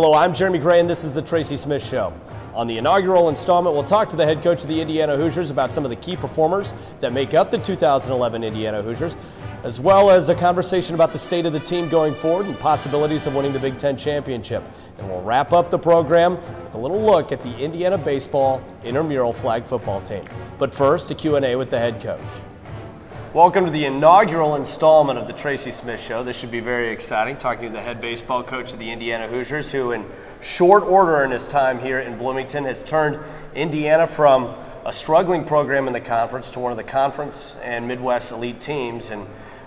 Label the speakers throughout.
Speaker 1: Hello, I'm Jeremy Gray, and this is the Tracy Smith Show. On the inaugural installment, we'll talk to the head coach of the Indiana Hoosiers about some of the key performers that make up the 2011 Indiana Hoosiers, as well as a conversation about the state of the team going forward and possibilities of winning the Big Ten championship. And we'll wrap up the program with a little look at the Indiana baseball intramural flag football team. But first, a Q&A with the head coach. Welcome to the inaugural installment of the Tracy Smith Show. This should be very exciting. Talking to the head baseball coach of the Indiana Hoosiers, who, in short order in his time here in Bloomington, has turned Indiana from a struggling program in the conference to one of the conference and Midwest elite teams. And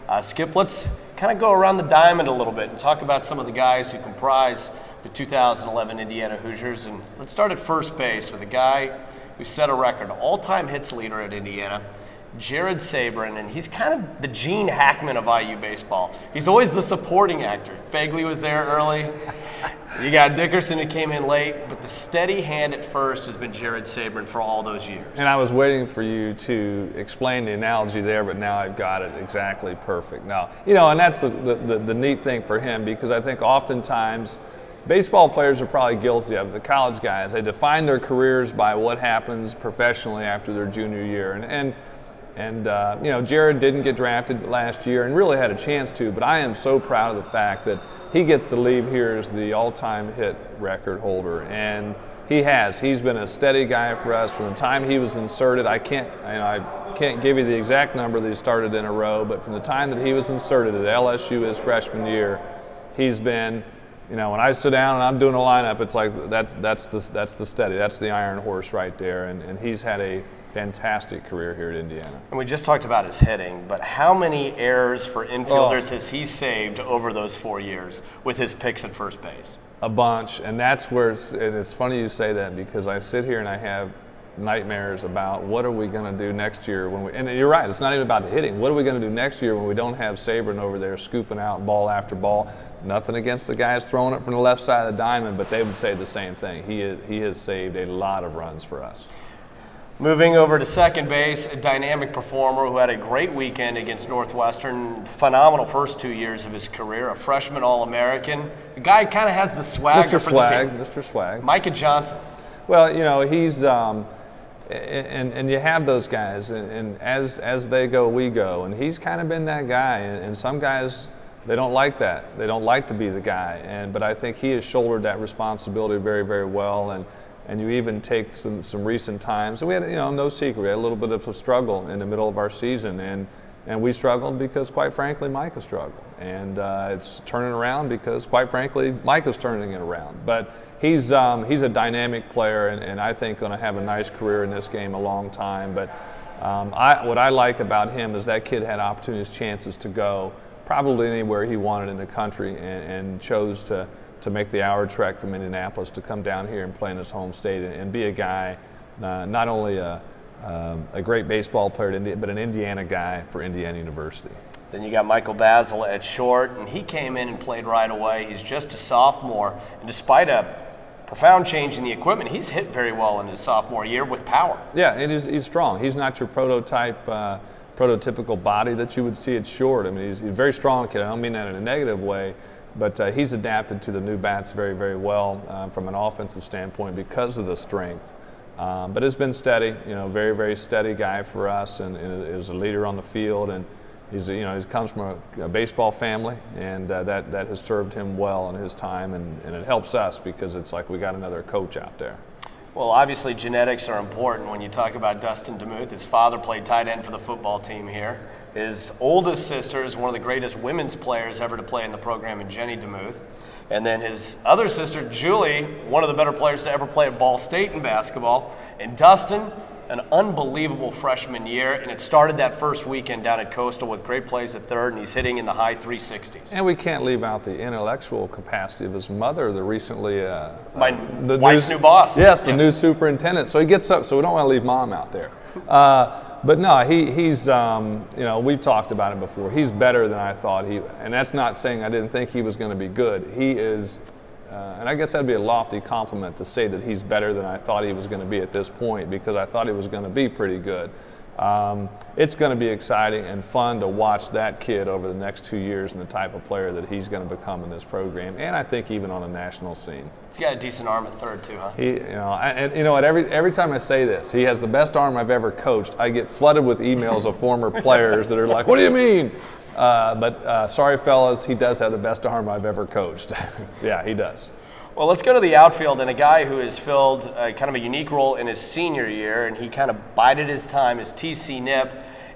Speaker 1: uh, Skip, let's kind of go around the diamond a little bit and talk about some of the guys who comprise the 2011 Indiana Hoosiers. And let's start at first base with a guy who set a record, all-time hits leader at Indiana. Jerrud Sabourin, and he's kind of the Gene Hackman of IU baseball. He's always the supporting actor. Phegley was there early. You got Dickerson who came in late, but the steady hand at first has been Jerrud Sabourin for all those years.
Speaker 2: And I was waiting for you to explain the analogy there, but now I've got it exactly perfect. Now, you know, and that's the, the, the, the neat thing for him because I think oftentimes baseball players are probably guilty of. The college guys, they define their careers by what happens professionally after their junior year. And, and and, uh, you know, Jared didn't get drafted last year and really had a chance to, but I am so proud of the fact that he gets to leave here as the all time hit record holder. And he has. He's been a steady guy for us from the time he was inserted. I can't, you know, I can't give you the exact number that he started in a row, but from the time that he was inserted at LSU his freshman year, he's been you know, when I sit down and I'm doing a lineup, it's like that's that's the that's the steady, that's the iron horse right there, and, and he's had a fantastic career here at Indiana.
Speaker 1: And we just talked about his hitting, but how many errors for infielders oh. has he saved over those four years with his picks at first base?
Speaker 2: A bunch, and that's where it's, and it's funny you say that because I sit here and I have nightmares about what are we going to do next year when we and you're right it's not even about the hitting what are we going to do next year when we don't have Sabourin over there scooping out ball after ball nothing against the guys throwing it from the left side of the diamond but they would say the same thing he, is, he has saved a lot of runs for us
Speaker 1: Moving over to second base, a dynamic performer who had a great weekend against Northwestern. Phenomenal first two years of his career. A freshman All American. A guy kind of has the swag.
Speaker 2: Mr. Swag. Mr. Swag.
Speaker 1: Micah Johnson.
Speaker 2: Well, you know, he's. Um, and, and you have those guys, and, and, as, as they go, we go. And he's kind of been that guy. And, and some guys, they don't like that. They don't like to be the guy. And, but I think he has shouldered that responsibility very, very well. And, and you even take some, some recent times. And we had, you know, no secret, we had a little bit of a struggle in the middle of our season, and, and we struggled because, quite frankly, Micah struggled. And uh, it's turning around because, quite frankly, Micah's turning it around. But he's, um, he's a dynamic player, and, and I think going to have a nice career in this game a long time. But um, I, what I like about him is that kid had opportunities, chances to go probably anywhere he wanted in the country, and, and chose to to make the hour trek from Indianapolis to come down here and play in his home state and, and be a guy, uh, not only a, um, a great baseball player, but an Indiana guy for Indiana University.
Speaker 1: Then you got Michael Basil at short, and he came in and played right away. He's just a sophomore, and despite a profound change in the equipment, he's hit very well in his sophomore year with power.
Speaker 2: Yeah, it is, he's strong. He's not your prototype, uh, prototypical body that you would see at short. I mean, he's, he's a very strong kid. I don't mean that in a negative way, but uh, he's adapted to the new bats very, very well uh, from an offensive standpoint because of the strength. Um, but it's been steady, you know, very, very steady guy for us, and, and is a leader on the field. And he's, you know, he comes from a, a baseball family, and uh, that that has served him well in his time, and, and it helps us because it's like we got another coach out there.
Speaker 1: Well, obviously, genetics are important when you talk about Dustin DeMuth. His father played tight end for the football team here. His oldest sister is one of the greatest women's players ever to play in the program, in Jenny DeMuth. And then his other sister, Julie, one of the better players to ever play at Ball State in basketball. And Dustin, an unbelievable freshman year, and it started that first weekend down at Coastal with great plays at third, and he's hitting in the high 360s.
Speaker 2: And we can't leave out the intellectual capacity of his mother, the recently uh,
Speaker 1: my uh, the wife's new, new, boss.
Speaker 2: Yes, the yes. new superintendent. So he gets up. So we don't want to leave mom out there. Uh, but no, he, he's, um, you know, we've talked about it before. He's better than I thought he, and that's not saying I didn't think he was going to be good. He is uh, and I guess that'd be a lofty compliment to say that he's better than I thought he was going to be at this point because I thought he was going to be pretty good. um, it's going to be exciting and fun to watch that kid over the next two years and the type of player that he's going to become in this program, and I think even on a national scene.
Speaker 1: He's got a decent arm at third too, huh?
Speaker 2: He, you know, and you know what? Every every time I say this, he has the best arm I've ever coached. I get flooded with emails of former players that are like, "What do you mean?" Uh, but uh, sorry, fellas, he does have the best arm I've ever coached. yeah, he does.
Speaker 1: Well, let's go to the outfield and a guy who has filled uh, kind of a unique role in his senior year, and he kind of bided his time is TC Nip.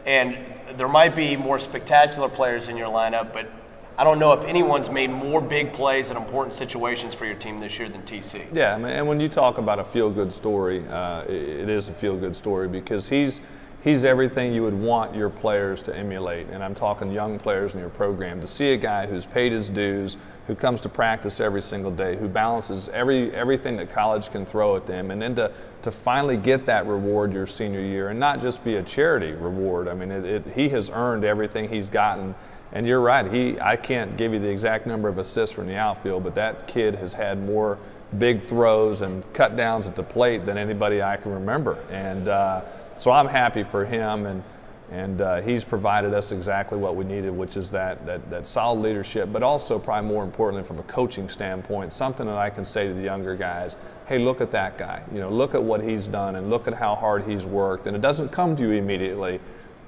Speaker 1: And there might be more spectacular players in your lineup, but I don't know if anyone's made more big plays in important situations for your team this year than TC.
Speaker 2: Yeah, and when you talk about a feel-good story, uh, it is a feel-good story because he's he's everything you would want your players to emulate. And I'm talking young players in your program to see a guy who's paid his dues, who comes to practice every single day, who balances every everything that college can throw at them, and then to, to finally get that reward your senior year and not just be a charity reward. I mean, it, it, he has earned everything he's gotten. And you're right. He, I can't give you the exact number of assists from the outfield, but that kid has had more big throws and cut downs at the plate than anybody I can remember. And uh, so I'm happy for him, and and uh, he's provided us exactly what we needed, which is that, that that solid leadership, but also probably more importantly from a coaching standpoint, something that I can say to the younger guys, hey, look at that guy, you know, look at what he's done, and look at how hard he's worked, and it doesn't come to you immediately.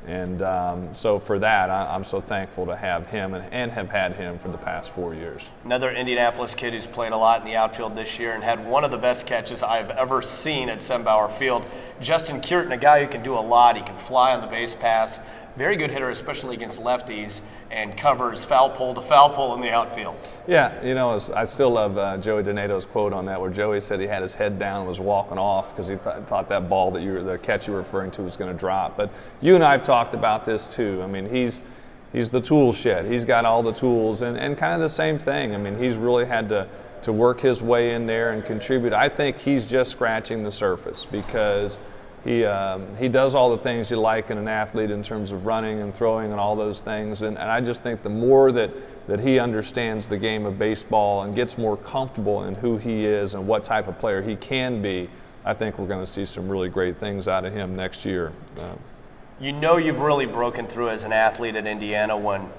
Speaker 2: And um, so for that, I, am so thankful to have him and, and, have had him for the past four years.
Speaker 1: Another Indianapolis kid who's played a lot in the outfield this year and had one of the best catches I've ever seen at Sembower Field. Justin Cureton, a guy who can do a lot. He can fly on the base pass. Very good hitter, especially against lefties, and covers foul pole to foul pole in the outfield.
Speaker 2: Yeah, you know, I still love uh, Joey DeNato's quote on that, where Joey said he had his head down and was walking off because he th- thought that ball that you were, the catch you were referring to was going to drop. But you and I have talked about this too. I mean, he's he's the tool shed. He's got all the tools, and, and kind of the same thing. I mean, he's really had to to work his way in there and contribute. I think he's just scratching the surface because he, um, he does all the things you like in an athlete in terms of running and throwing and all those things. And, and I just think the more that, that he understands the game of baseball and gets more comfortable in who he is and what type of player he can be, I think we're going to see some really great things out of him next year. Uh,
Speaker 1: you know you've really broken through as an athlete at Indiana when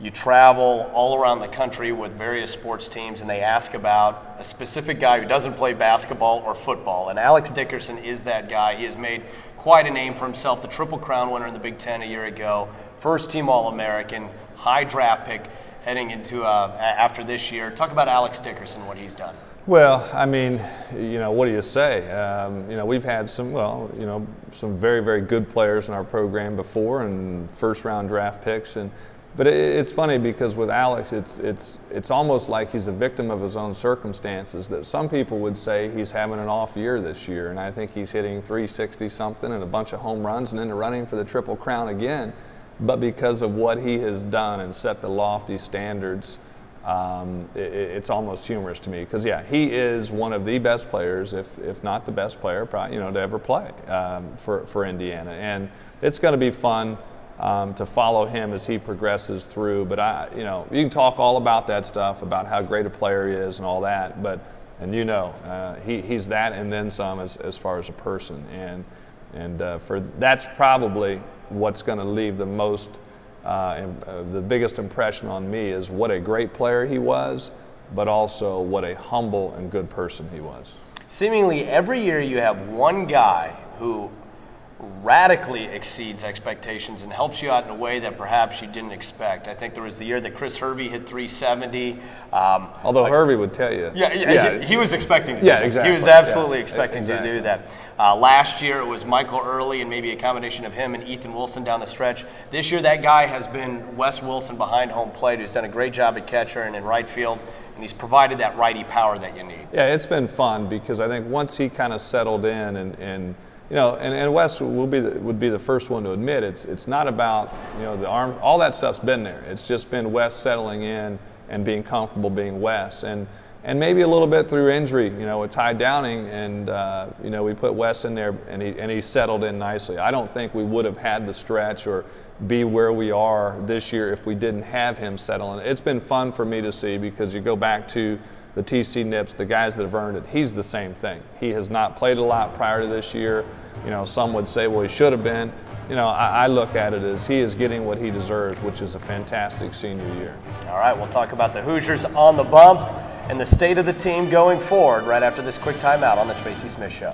Speaker 1: you travel all around the country with various sports teams and they ask about a specific guy who doesn't play basketball or football. And Alex Dickerson is that guy. He has made quite a name for himself, the Triple Crown winner in the Big Ten a year ago, first team All American, high draft pick heading into uh, after this year. Talk about Alex Dickerson, what he's done.
Speaker 2: Well, I mean, you know, what do you say? Um, you know, we've had some, well, you know, some very, very good players in our program before and first round draft picks. And but it's funny because with Alex, it's, it's, it's almost like he's a victim of his own circumstances. That some people would say he's having an off year this year, and I think he's hitting 360 something and a bunch of home runs and then running for the Triple Crown again. But because of what he has done and set the lofty standards, um, it, it's almost humorous to me. Because yeah, he is one of the best players, if, if not the best player, probably, you know, to ever play um, for, for Indiana. And it's going to be fun um, to follow him as he progresses through. But I, you know, you can talk all about that stuff, about how great a player he is and all that. But and you know, uh, he, he's that and then some as, as far as a person. And and uh, for that's probably what's going to leave the most, uh, uh, the biggest impression on me is what a great player he was, but also what a humble and good person he was.
Speaker 1: Seemingly every year you have one guy who radically exceeds expectations and helps you out in a way that perhaps you didn't expect. I think there was the year that Chris Hervey hit 370. Um,
Speaker 2: Although Hervey would tell you.
Speaker 1: Yeah, yeah, yeah. He, he, was expecting to
Speaker 2: yeah, exactly.
Speaker 1: He was absolutely yeah, expecting exactly. to do that. Uh, last year it was Michael Earley and maybe a combination of him and Ethan Wilson down the stretch. This year that guy has been Wes Wilson behind home plate who's done a great job at catcher and in right field and he's provided that righty power that you need.
Speaker 2: Yeah, it's been fun because I think once he kind of settled in and, and – you know, and, and Wes will be the, would be the first one to admit it's it's not about you know the arm. All that stuff's been there. It's just been Wes settling in and being comfortable being Wes, and and maybe a little bit through injury. You know, with Ty Downing, and uh, you know we put Wes in there, and he and he settled in nicely. I don't think we would have had the stretch or be where we are this year if we didn't have him settling. It's been fun for me to see because you go back to the TC Nips, the guys that have earned it, he's the same thing. He has not played a lot prior to this year. you know, some would say, well, he should have been. You know, I, I look at it as he is getting what he deserves, which is a fantastic senior year.
Speaker 1: All right, we'll talk about the Hoosiers on the bump and the state of the team going forward right after this quick timeout on the Tracy Smith Show.